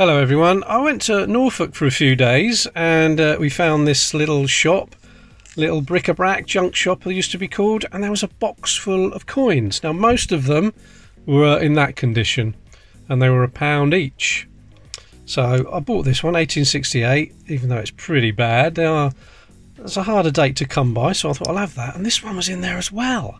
Hello, everyone. I went to Norfolk for a few days and uh, we found this little shop, little bric-a-brac junk shop, it used to be called, and there was a box full of coins. Now, most of them were in that condition and they were a pound each. So I bought this one, 1868, even though it's pretty bad. They are, it's a harder date to come by, so I thought I'll have that. And this one was in there as well.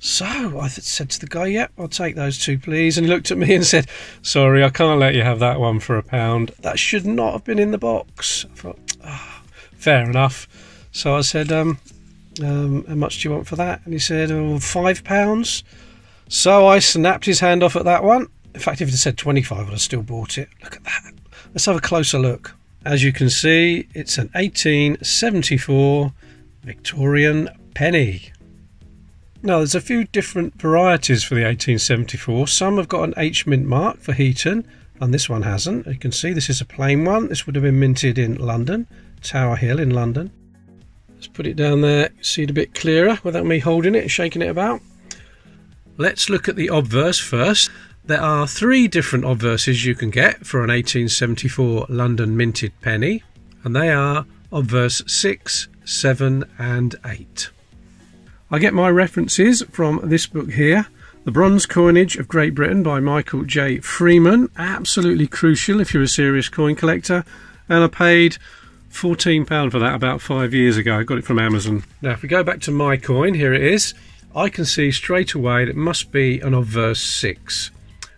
So I said to the guy, Yep, I'll take those two, please. And he looked at me and said, Sorry, I can't let you have that one for a pound. That should not have been in the box. I thought, oh, Fair enough. So I said, um, um, How much do you want for that? And he said, Oh, five pounds. So I snapped his hand off at that one. In fact, if it said 25, I'd have still bought it. Look at that. Let's have a closer look. As you can see, it's an 1874 Victorian penny. Now, there's a few different varieties for the 1874. Some have got an H mint mark for Heaton, and this one hasn't. You can see this is a plain one. This would have been minted in London, Tower Hill in London. Let's put it down there, see it a bit clearer without me holding it and shaking it about. Let's look at the obverse first. There are three different obverses you can get for an 1874 London minted penny, and they are obverse 6, 7, and 8. I get my references from this book here, The Bronze Coinage of Great Britain by Michael J. Freeman. Absolutely crucial if you're a serious coin collector. And I paid £14 for that about five years ago. I got it from Amazon. Now, if we go back to my coin, here it is. I can see straight away that it must be an obverse 6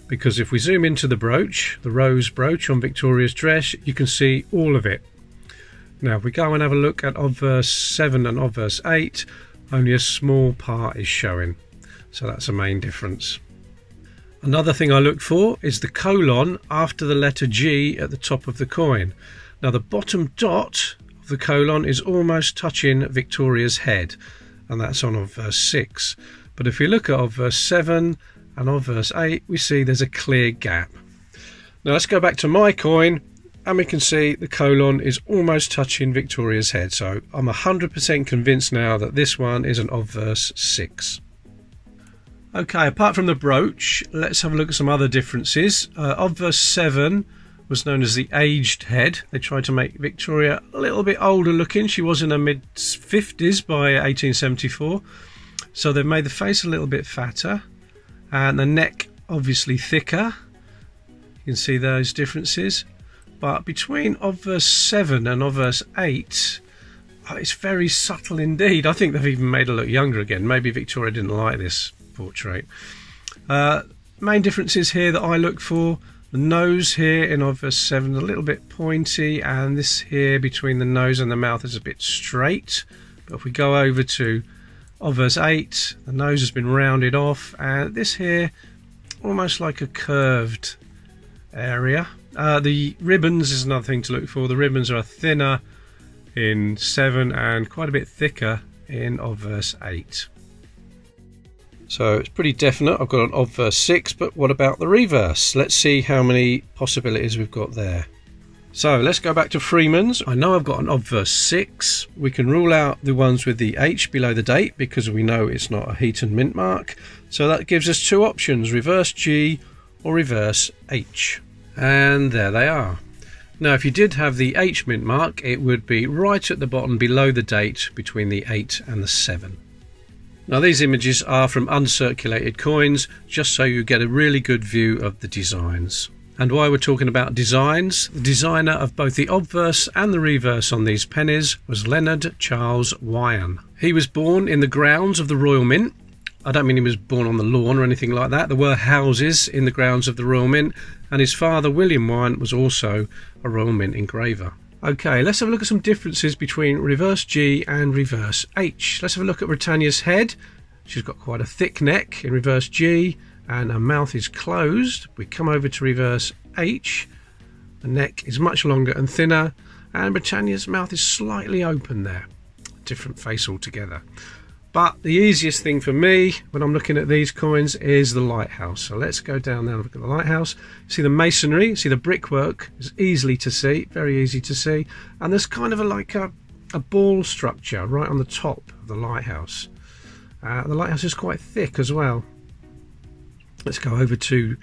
because if we zoom into the brooch, the rose brooch on Victoria's dress, you can see all of it. Now, if we go and have a look at obverse 7 and obverse 8, only a small part is showing. So that's a main difference. Another thing I look for is the colon after the letter G at the top of the coin. Now the bottom dot of the colon is almost touching Victoria's head and that's on obverse 6. But if we look at obverse 7 and obverse 8 we see there's a clear gap. Now let's go back to my coin and we can see the colon is almost touching Victoria's head. So I'm 100% convinced now that this one is an obverse 6. Okay, apart from the brooch, let's have a look at some other differences. Uh, obverse 7 was known as the aged head. They tried to make Victoria a little bit older looking. She was in her mid 50s by 1874. So they've made the face a little bit fatter and the neck obviously thicker. You can see those differences. But between obverse 7 and obverse 8, oh, it's very subtle indeed. I think they've even made her look younger again. Maybe Victoria didn't like this portrait. Uh, main differences here that I look for the nose here in obverse 7 a little bit pointy, and this here between the nose and the mouth is a bit straight. But if we go over to obverse 8, the nose has been rounded off, and this here almost like a curved area. Uh, the ribbons is another thing to look for. The ribbons are thinner in 7 and quite a bit thicker in obverse 8. So it's pretty definite. I've got an obverse 6, but what about the reverse? Let's see how many possibilities we've got there. So let's go back to Freeman's. I know I've got an obverse 6. We can rule out the ones with the H below the date because we know it's not a Heaton mint mark. So that gives us two options, reverse G or reverse H. And there they are. Now, if you did have the H mint mark, it would be right at the bottom below the date between the 8 and the 7. Now, these images are from uncirculated coins, just so you get a really good view of the designs. And while we're talking about designs, the designer of both the obverse and the reverse on these pennies was Leonard Charles Wyon. He was born in the grounds of the Royal Mint I don't mean he was born on the lawn or anything like that. There were houses in the grounds of the Royal Mint, and his father, William Wyon, was also a Royal Mint engraver. Okay, let's have a look at some differences between reverse G and reverse H. Let's have a look at Britannia's head. She's got quite a thick neck in reverse G, and her mouth is closed. We come over to reverse H. The neck is much longer and thinner, and Britannia's mouth is slightly open there. Different face altogether. But the easiest thing for me when I'm looking at these coins is the lighthouse. So let's go down there and look at the lighthouse. See the masonry, see the brickwork is easily to see, very easy to see. And there's kind of a, like a, a ball structure right on the top of the lighthouse. Uh, the lighthouse is quite thick as well. Let's go over to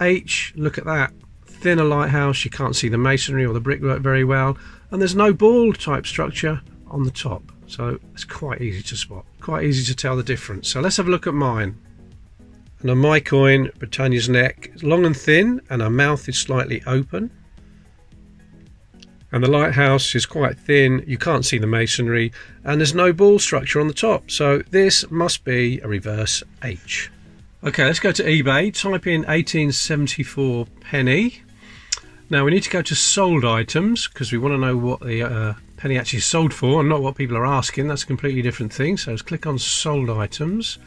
H. Look at that. thinner lighthouse, you can't see the masonry or the brickwork very well, and there's no ball type structure on the top. So it's quite easy to spot, quite easy to tell the difference. So let's have a look at mine. And on my coin, Britannia's neck is long and thin, and her mouth is slightly open. And the lighthouse is quite thin, you can't see the masonry, and there's no ball structure on the top. So this must be a reverse H. Okay, let's go to eBay, type in 1874 penny. Now we need to go to sold items because we want to know what the uh, penny actually sold for and not what people are asking. That's a completely different thing. So let's click on sold items.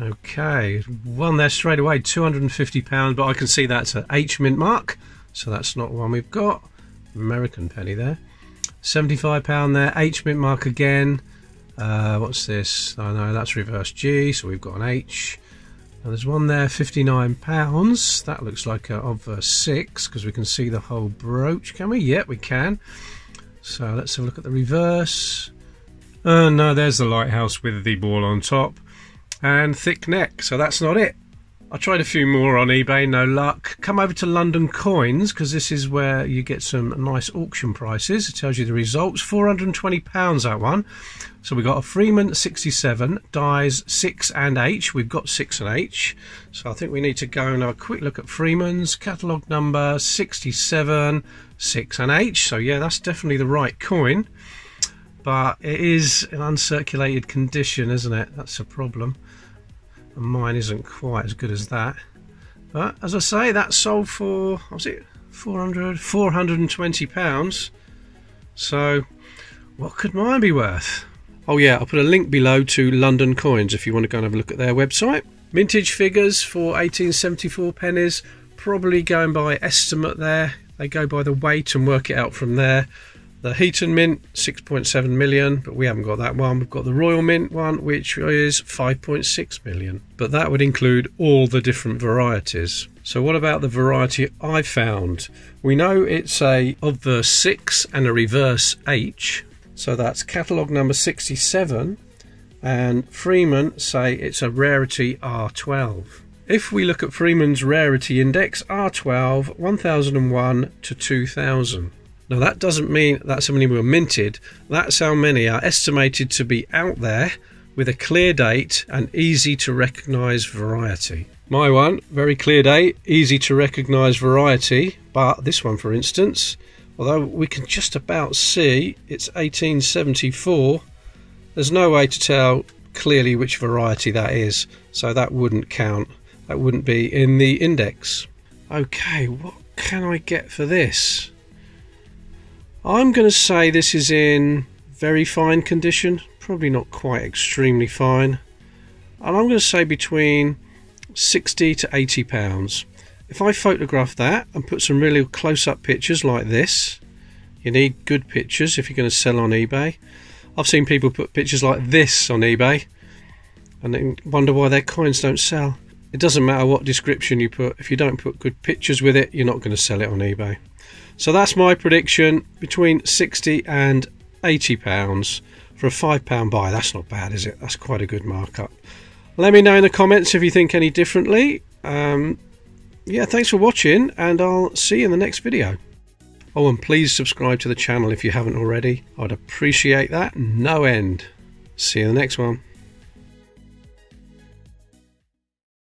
Okay, one there straight away, £250, but I can see that's an H mint mark, so that's not one we've got. American penny there. £75 there, H mint mark again. Uh, what's this? Oh no, that's reverse G, so we've got an H. And there's one there, £59. That looks like a obverse 6 because we can see the whole brooch, can we? Yep, we can. So let's have a look at the reverse. Uh, no, there's the lighthouse with the ball on top and thick neck. So that's not it. I tried a few more on eBay, no luck. Come over to London Coins because this is where you get some nice auction prices. It tells you the results. £420 that one. So we got a Freeman 67, dies 6 and H. We've got 6 and H. So I think we need to go and have a quick look at Freeman's catalogue number 67, 6 and H. So yeah, that's definitely the right coin. But it is in uncirculated condition, isn't it? That's a problem and mine isn't quite as good as that. But as I say that sold for was it? 400 420 pounds. So what could mine be worth? Oh yeah I'll put a link below to London Coins if you want to go and have a look at their website. Mintage figures for 1874 pennies. Probably going by estimate there. They go by the weight and work it out from there the Heaton Mint, 6.7 million, but we haven't got that one. We've got the Royal Mint one, which is 5.6 million. But that would include all the different varieties. So what about the variety I found? We know it's a obverse 6 and a reverse H. So that's catalogue number 67. And Freeman say it's a rarity R12. If we look at Freeman's rarity index, R12, 1001 to 2000. Now that doesn't mean that's how many were minted. That's how many are estimated to be out there with a clear date and easy to recognise variety. My one, very clear date, easy to recognise variety, but this one for instance, although we can just about see it's 1874, there's no way to tell clearly which variety that is, so that wouldn't count. That wouldn't be in the index. Okay, what can I get for this? I'm going to say this is in very fine condition, probably not quite extremely fine. And I'm going to say between 60 to 80 pounds. If I photograph that and put some really close-up pictures like this, you need good pictures if you're going to sell on eBay. I've seen people put pictures like this on eBay and then wonder why their coins don't sell. It doesn't matter what description you put, if you don't put good pictures with it, you're not going to sell it on eBay. So that's my prediction between 60 and 80 pounds for a 5 pound buy. That's not bad, is it? That's quite a good markup. Let me know in the comments if you think any differently. Um, yeah, thanks for watching and I'll see you in the next video. Oh, and please subscribe to the channel if you haven't already. I'd appreciate that no end. See you in the next one.